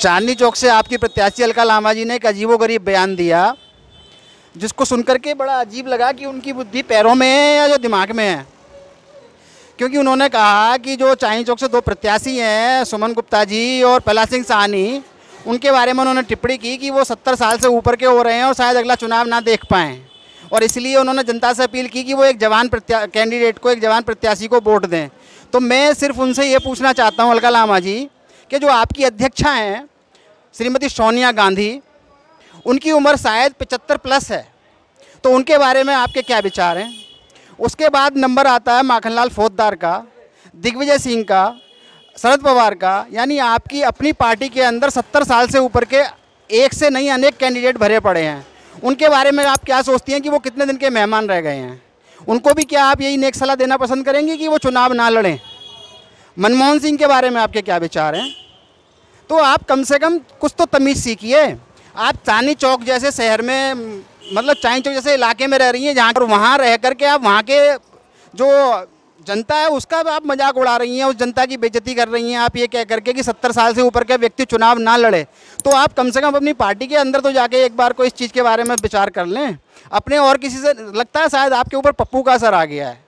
चांदनी चौक से आपकी प्रत्याशी अलका लामा जी ने एक अजीबोगरीब बयान दिया, जिसको सुनकर के बड़ा अजीब लगा कि उनकी बुद्धि पैरों में है या जो दिमाग में है। क्योंकि उन्होंने कहा कि जो चांदनी चौक से दो प्रत्याशी हैं, सुमन गुप्ता जी और पहला सिंह साहनी, उनके बारे में उन्होंने टिप्पणी की कि वो सत्तर साल से ऊपर के हो रहे हैं और शायद अगला चुनाव ना देख पाएँ। और इसलिए उन्होंने जनता से अपील की कि वो एक जवान प्रत्या, कैंडिडेट को, एक जवान प्रत्याशी को वोट दें। तो मैं सिर्फ़ उनसे ये पूछना चाहता हूँ अलका लामा जी कि जो आपकी अध्यक्षा हैं, श्रीमती सोनिया गांधी, उनकी उम्र शायद पचहत्तर प्लस है। तो उनके बारे में आपके क्या विचार हैं? उसके बाद नंबर आता है माखनलाल फौजदार का, दिग्विजय सिंह का, शरद पवार का, यानी आपकी अपनी पार्टी के अंदर सत्तर साल से ऊपर के एक से नहीं अनेक कैंडिडेट भरे पड़े हैं। उनके बारे में आप क्या सोचती हैं कि वो कितने दिन के मेहमान रह गए हैं? उनको भी क्या आप यही नेक सलाह देना पसंद करेंगे कि वो चुनाव ना लड़ें? मनमोहन सिंह के बारे में आपके क्या विचार हैं? तो आप कम से कम कुछ तो तमीज़ सीखिए। आप चांदी चौक जैसे शहर में मतलब चांदी चौक जैसे इलाके में रह रही हैं, जहाँ पर वहाँ रह करके आप वहाँ के जो जनता है, उसका आप मज़ाक उड़ा रही हैं, उस जनता की बेजती कर रही हैं। आप ये कह करके कि सत्तर साल से ऊपर के व्यक्ति चुनाव ना लड़े। तो आप कम से कम अपनी पार्टी के अंदर तो जाके एक बार को इस चीज़ के बारे में विचार कर लें। अपने और किसी से, लगता है शायद आपके ऊपर पप्पू का असर आ गया है।